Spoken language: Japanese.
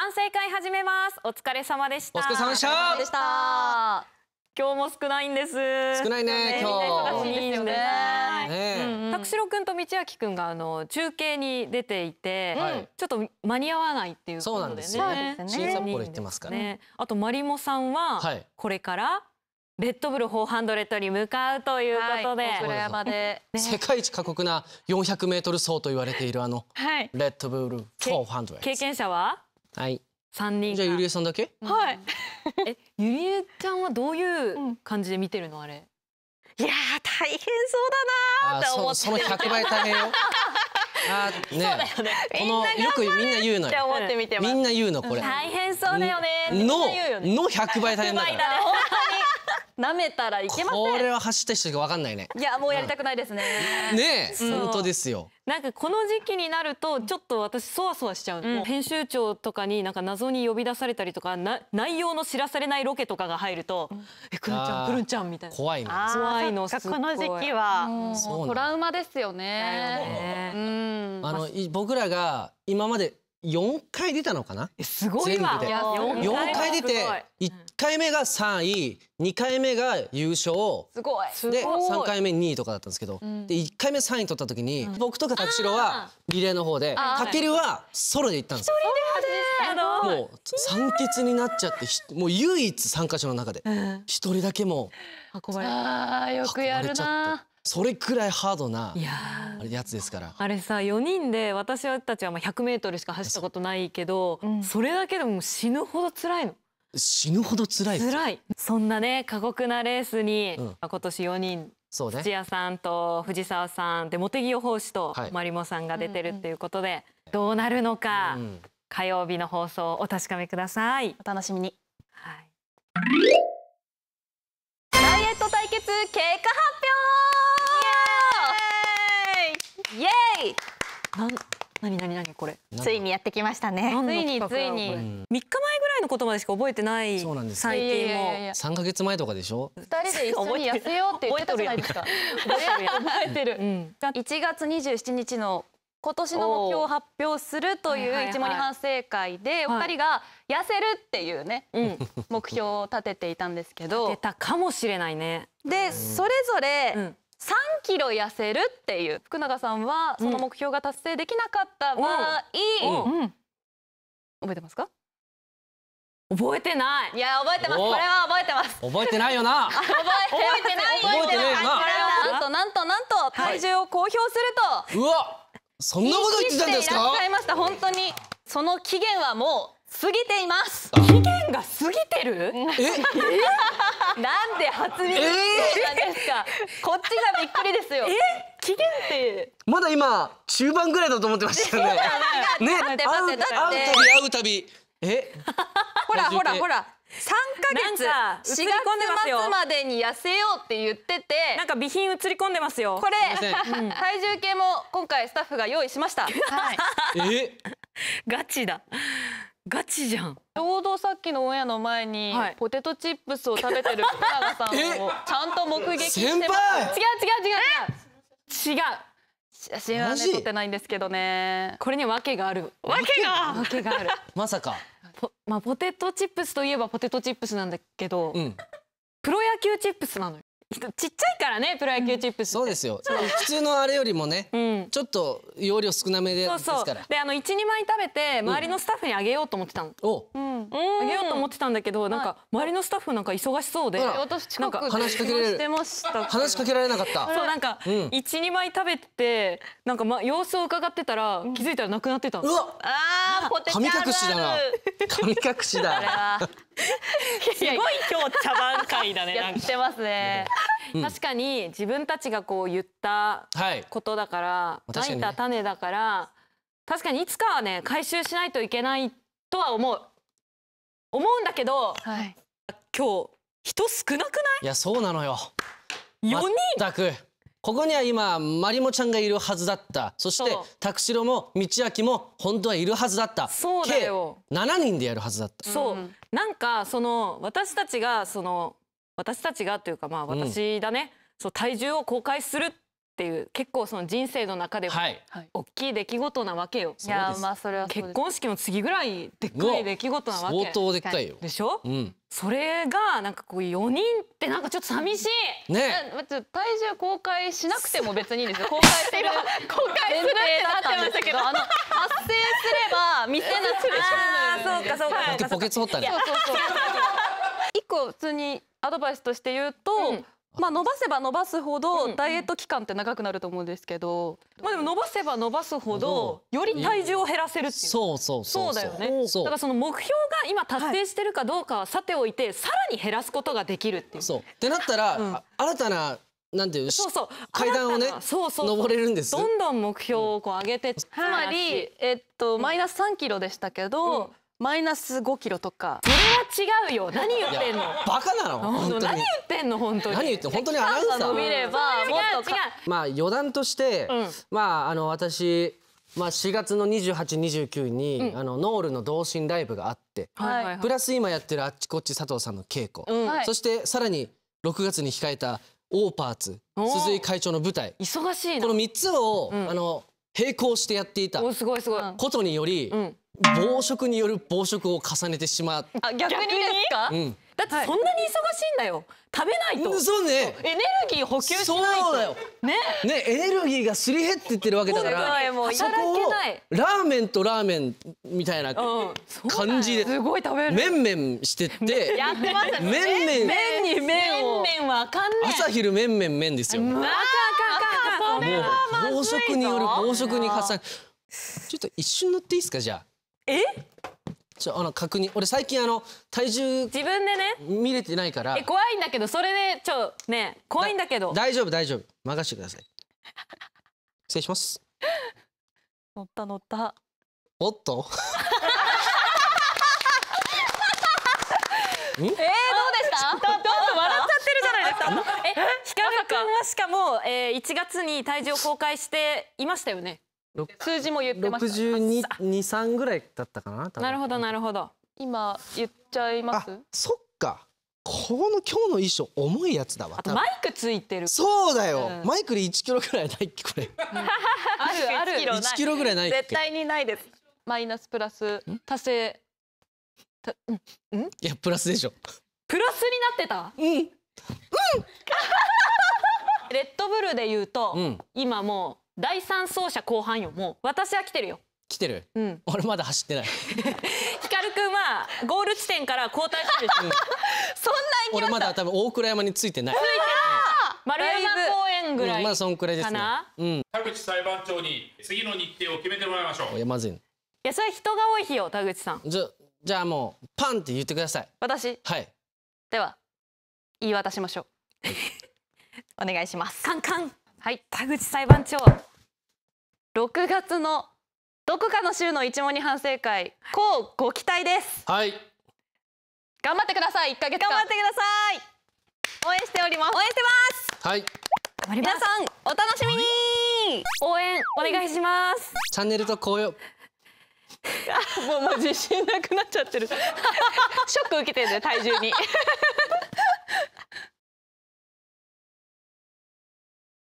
反省会始めます。お疲れ様でした。お疲れ様でした。でした。今日も少ないんです。少ないね今日。忙しいんですよね。ね拓司郎くんと道明くんがあの中継に出ていて、はい。ちょっと間に合わないっていうことでね。そうなんですよ。ね。新札幌行ってますから。ね。あとマリモさんははい。これからレッドブル400に向かうということで、はい、大倉山で。世界一過酷な400メートル走と言われているあのはい。レッドブル400経験者は？はい。三人かじゃあゆりえさんだけ？はい。えゆりえちゃんはどういう感じで見てるのあれ？いやー大変そうだなーって思って。そその100倍大変よ。あーねこのよくみんな言うのよ。みんな言うのこれ。大変そうだよね。みんのな言うよね。の100倍大変だから舐めたらいけません。これは走った人しかわかんないね。いやもうやりたくないですね。ねえそう本当ですよ。なんかこの時期になるとちょっと私そわそわしちゃう。の、うん。もう編集長とかになんか謎に呼び出されたりとかな内容の知らされないロケとかが入ると「えくるんちゃんくるんちゃん」みたいな。怖いね。あー怖いのすっごい。この時期はトラウマですよね。ね。うん。あのい僕らが今まで4回出たのかな？えすごいわ。全部で。いや四4回出てすごい。1回目が3位2回目が優勝。すごい。ですごい。3回目2位とかだったんですけど、ん。で1回目3位取った時に、僕とか拓司郎はリレーの方でたけるはソロで行ったんですよ。もう酸欠になっちゃってひもう唯一参加者の中で一人だけも運ばれ。ああようくやる運ばれちゃってな。それくらいハードないやあれやつですから。あれさ4人で私たちはまあ 100m しか走ったことないけど、うん。それだけでも死ぬほど辛いの死ぬほど辛い辛い。そんなね過酷なレースに、うん。今年4人そうね。土屋さんと藤沢さんで茂木予報士とはい。マリモさんが出てるっていうことで、どうなるのか、うん。火曜日の放送をお確かめください。お楽しみに。はい、ダイエット対決結果発表！イエーイ！なんなになになにこれ。ついにやってきましたね。ついについにこれ。うん。3日前ぐらいのことまでしか覚えてないそうなんです。最近も。いやいやいや。3ヶ月前とかでしょ？二人で一緒に痩せようって言ってたじゃないですか？覚えてる。覚うん。1月27日の今年の目標を発表するという一問に反省会でおはい。二人が痩せるっていうねうん。目標を立てていたんですけど。出たかもしれないね。でそれぞれうん3キロ痩せるっていう。福永さんはその目標が達成できなかった場合、うん。うん。覚えてますか？覚えてない。いや覚えてます。お。これは覚えてます。覚えてないよな。覚えてない覚えてないよ。ななんとなんとなんと体重を公表すると。うわそんなこと言ってたんですか？いらっしゃいました。本当に。その期限はもう過ぎています。期限が過ぎてる？え？なんで初耳えー？なんですか？こっちがびっくりですよ。え？期限ってまだ今中盤ぐらいだと思ってましたよね。ね？待って待って会う待って。会うたび会うたび。え？ほらほらほら。ら3ヶ月なんか映4り込んでますよ。月末までに痩せようって言ってて。なんか備品映り込んでますよ。これすいません。体重計も今回スタッフが用意しました、はい、え？ガチだ。ガチじゃん。ちょうどさっきのオンエアの前に、はいポテトチップスを食べてる 福永さんえをちゃんと目撃して先ます輩？違う違う違う違う違う。写真はね撮ってないんですけどねこれには訳がある。訳が？訳がある。まさかポまあポテトチップスといえばポテトチップスなんだけど、うんプロ野球チップスなのよ。ちっちゃいからねプロ野球チップスって。そうですよ。普通のあれよりもね うん。ちょっと容量少なめでそうそう。ですから。であの一二枚食べて周りのスタッフにあげようと思ってたの。お。うん。あげようと思ってたんだけど、なんか周りのスタッフなんか忙しそうで、私近くで話しかけられ話しかけられなかった。そうなんかうん。一二枚食べててなんかま様子を伺ってたら気づいたらなくなってたの。うわあーポテチあ神隠しだな。神隠しだ。はすごい今日茶番会だね。やってますね。うん確かに自分たちがこう言ったはい。ことだから、確かにね。まいた種だから確かにいつかはね回収しないといけないとは思う。思うんだけどはい。今日人少なくい？やそうなのよ。ない ?4 人？全く。ここには今まりもちゃんがいるはずだった。そして拓司郎も道明も本当はいるはずだった。そうだよ。計7人でやるはずだった。そう、うん。なんかその私たちがその私たちがというかまあうん。私だね、そう体重を公開するっっていう結構その人生の中ではい。大きい出来事なわけよ。いやまあそれはそうです。結婚式の次ぐらいでっかい出来事なわ相け。当でっかいよ。でしょ？うん。それがなんかこう4人ってなんかちょっと寂しい。ね体重公開しなくても別にいいんですよ。公開する。公開するってなってましたけど。あの発生すれば見せなくてあーそうかそうか。ポケポケツ掘ったね。そうそうそう。一個普通にアドバイスとして言うと、うん。まあ伸ばせば伸ばすほうんどダイエット期間って長くなると思うんですけど、まあでも伸ばせば伸ばすほどより体重を減らせるっていう。そうそうそうそう。だよね。だからその目標が今達成してるかどうかはさておいて、さらに減らすことができるっていう。そう。ってなったら、新たななんていうそうそう。階段をねそうそうそう。登れるんです。どんどん目標をこう上げて、つつまりえっとマイナス3キロでしたけど、うんマイナス5キロとか。それは違うよ。何言ってんの？バカなの？本当本当に。何言ってんの？本当に。何言ってんの？本当にアナウンサー。伸びればもっと違う違う。まあ余談として、うん。まああの私まあ4月の2829に、あのノールの同心ライブがあって、はいプラス今やってるあっちこっち佐藤さんの稽古、そしてさらに6月に控えたオーパーツ鈴井会長の舞台。忙しいな。この。3つを、ん。あの並行してやっていたおすごいすごい。うんことにより、うん。暴食による暴食を重ねてしまう。あ逆にですか？うん、だってそんなに忙しいんだよ。食べないと。そうね。エネルギー補給しないと。そうだよ。ね。ねエネルギーがすり減ってってるわけだからいもうそこ働をけないラーメンとラーメンみたいな感じですごい食べる。麺麺してってやってますね。麺麺麺に麺を。麺々わかんねえ。朝昼麺麺麺ですよもううわあかんかんかんかん。暴食による暴食に重ねちょっと一瞬乗っていいですかじゃあえ？ちょあの確認俺最近あの体重自分でね。見れてないからえ怖いんだけどそれでちょね怖いんだけど。大丈夫大丈夫任せてください失礼します乗った乗った。おっとえー、どうでした？ちょっと笑っちゃってるじゃないですか。え、ひかるくんはしかも、えー、1月に体重を公開していましたよね。数字も言ってました。62、3ぐらいだったかななるほどなるほど。今言っちゃいまあす？そっかこの今日の衣装重いやつだわあとマイクついてる。そうだよ、うんマイクで1キロぐらいないっけこれあるある。1キロぐらいないっけ絶対にないです。マイナスプラス。達成。たうんいやプラスでしょプラスになってた？うんレッドブルで言うと、うん。今もう第三走者後半よ。もう私は来てるよ。来てる？うん。俺まだ走ってない。ひかるくんはゴール地点から交代してるし。そんな俺まだ多分大倉山についてない。丸山公園ぐらいうんまあそんくらいですね。田口裁判長に次の日程を決めてもらいましょう。いやまずいいやそれ人が多い日よ田口さん。じゃじゃあもうパンって言ってください。私？はい。では言い渡しましょう。お願いします。カンカン。はい。田口裁判長。6月のどこかの週の一問に反省会、こうご期待です。はい頑張ってください。1ヶ月間。頑張ってください。応援しております。応援してます。はい皆さんお楽しみに。応援お願いします。チャンネルと高揚 もうもう自信なくなっちゃってる。ショック受けてるね体重に。